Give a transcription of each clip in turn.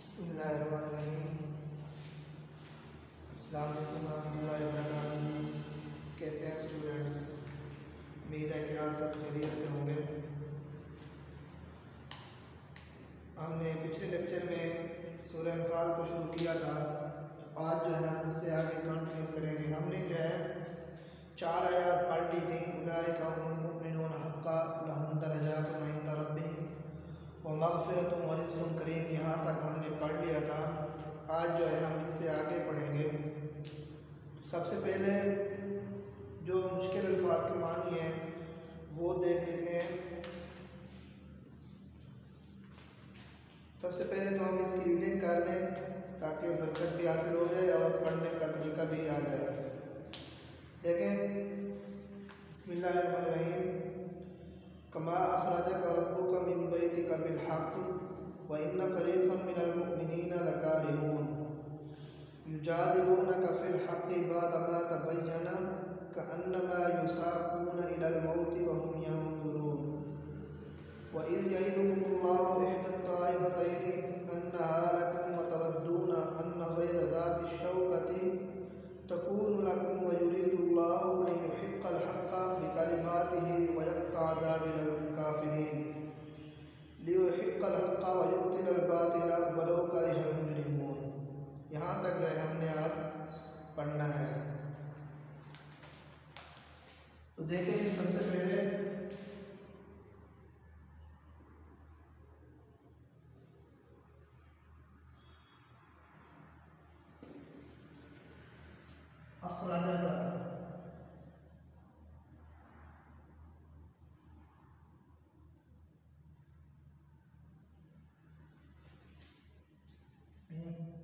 बसमीम कैसे हैं स्टूडेंट्स उम्मीद है कि आप सब खैरियत से होंगे। हमने पिछले लेक्चर में सूर्य अनफाल को शुरू किया था। आज जो है उससे आगे कंटिन्यू करेंगे हमने जो है चार आयात पढ़ ली थी उदाय का उमिन हक्का लहम दरजात तरब व मगफ़रत मरिज़ करीम यहाँ तक हमने पढ़ लिया था आज जो है हम इससे आगे पढ़ेंगे सबसे पहले जो मुश्किल अल्फाज के मानी हैं वो देख लेते हैं सबसे पहले तो हम इसकी रीडिंग कर लें ताकि बरकत भी हासिल हो जाए और पढ़ने का तरीका भी आ जाए। देखें बसमीम कमा अखराज का रब्बू का मिनबई थी कबिल हक व इन फरीफ़ मिनमिन लकार युजादिलून You.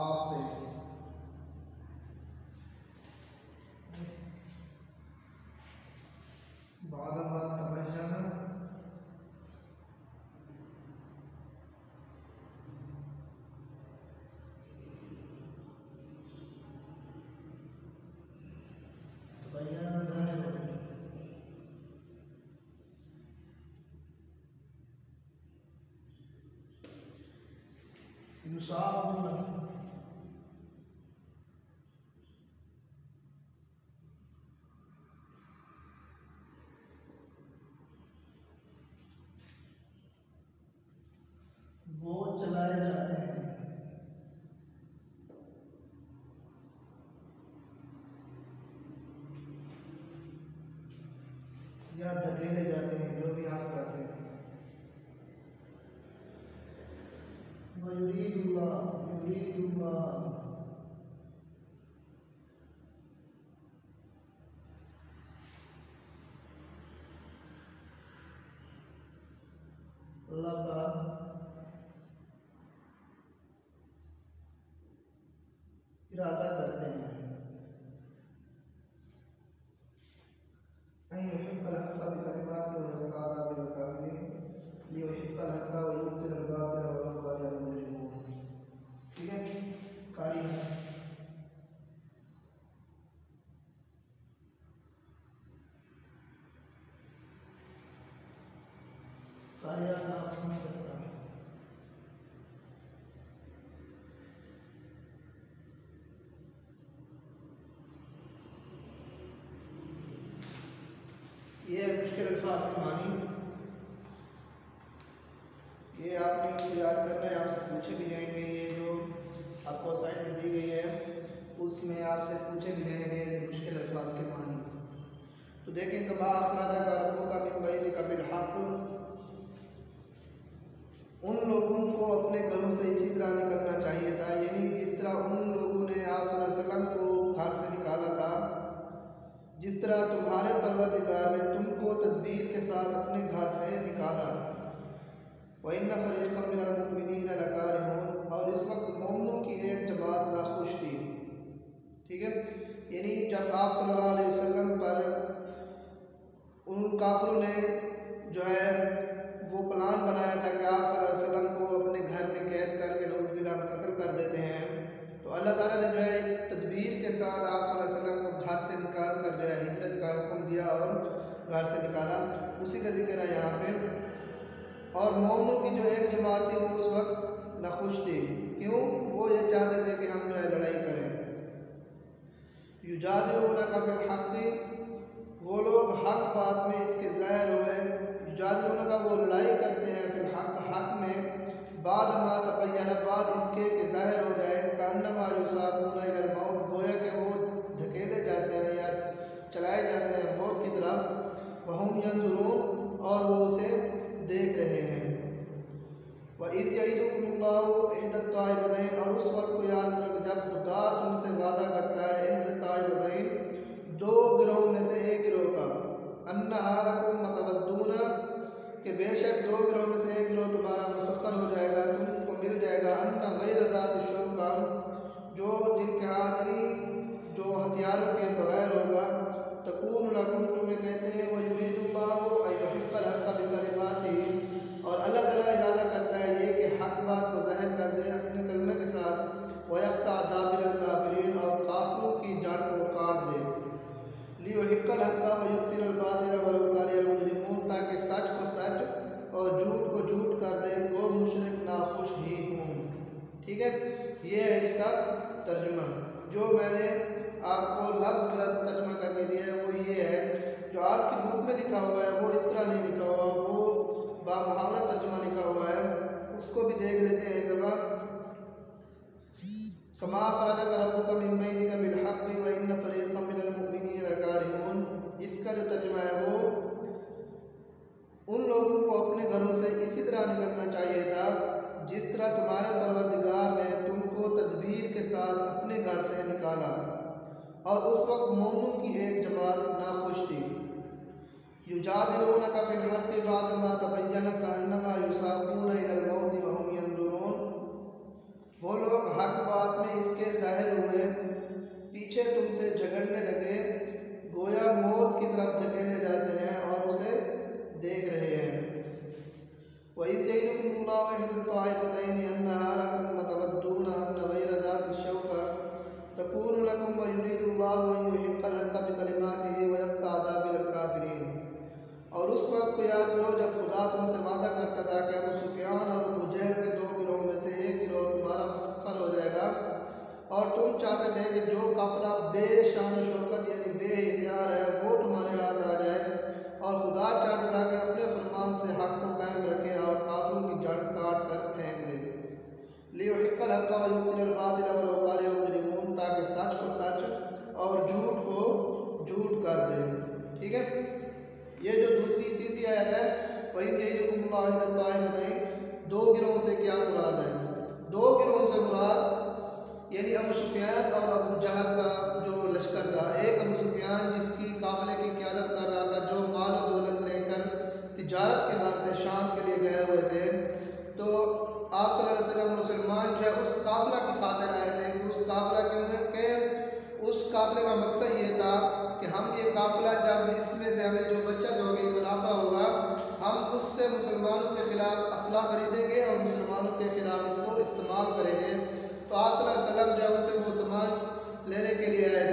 आपसे बाद हो गया युसाबून वो चलाए जाते हैं या धकेले जाते हैं जो भी आप करते हैं वयुरीदुल्लाह युरीदुल्लाह अल्लाह है की मानी। ये आपने याद करना है, आपसे पूछे भी जाएँगे ये जो आपको असाइनमेंट दी गई है, उसमें आपसे पूछे भी जाएँगे मुश्किल अल्फाज के मानी। तो देखें का रब्बों का मिन का बिलहक उन लोगों को अपने घरों से इसी तरह निकलना जिस तरह तुम्हारे परवरदिगार ने तुमको तदबीर के साथ अपने घर से निकाला वही फरीकमिन और इस वक्त मोमनों की एक जमात नाखुश थी। ठीक है? यानी जब आप सल्लल्लाहु अलैहि वसल्लम पर उन काफिलों ने जो है वो प्लान बनाया था कि आप सल्लल्लाहु अलैहि वसल्लम को अपने घर में कैद करके लोग बिला कत्ल कर देते हैं तो अल्लाह ताला ने जो है घर से निकाला। उसी का ज़िक्र है यहाँ पे। और मोमनों की जो एक जमात थी, वो उस वक्त नाखुश थी। क्यों? वो ये चाहते थे कि हम जो है लड़ाई करें। युजाद का फिर हक यईदुल्लाह और उस वक्त को याद करो जब खुदा तुमसे वादा करता है एहदताबदैन दो गिरोह में से एक गिरोह का। अन्ना हालकुम कि बेशक दो गिरोह में से एक गिरोह तुम्हारा मुसखर हो जाएगा, तुमको मिल जाएगा। अन्ना गैर ज़ात शौका जो जिनके यानी जो हथियारों के बगैर होगा। तकून लकुम तुम्हें कहते हैं, वह युरीदुल्लाह कमा खराजा का रब्बू का मिम्बई का बिलहक व इन फरीक़म मिनल इसका जो तर्जुमा है वो उन लोगों को अपने घरों से इसी तरह निकलना चाहिए था जिस तरह तुम्हारे परवरदिगार ने तुमको तदबीर के साथ अपने घर से निकाला और उस वक्त मोमों की एक जमात नाखुश थी युजादिलूनका फिल हक़्क़ि बाद मा तबय्यन कअन्नमा युसाक़ून इलल काफिला बेशान शौकत यानी बेहतियार है, वो तुम्हारे हाथ आ जाए। और खुदा चाहता था कि अपने फरमान से हक को कायम रखे और काफिरों की जड़ काट कर फेंक दे। लियो हिक्कल हक्का वयुक्तिल ताकि सच को सच और झूठ को झूठ कर दे। ठीक है? ये जो दूसरी, तीसरी आयत है, वही यही बताई, दो गिरोह से क्या मुराद है? दो गिरोह से मुराद यानी अबू सुफियान और अबू जहल का जो लश्कर था, एक अबू सुफियान जिसकी काफिले की क्यादत कर रहा था, जो माल और दौलत लेकर तिजारत के घर से शाम के लिए गए हुए थे। तो आप सल्लल्लाहु मुसलमान जो है, उस काफिला की खातिर आए थे कि उस काफिला क्यों के, उस काफिले का मकसद ये था कि हम ये काफिला जब इसमें से हमें जो बचत होगी मुनाफा होगा, हम उससे मुसलमानों के ख़िलाफ़ असला खरीदेंगे और मुसलमानों के ख़िलाफ़ इसको इस्तेमाल करेंगे। तो आप वसल्लम जो है उनसे वो सामान लेने के लिए आए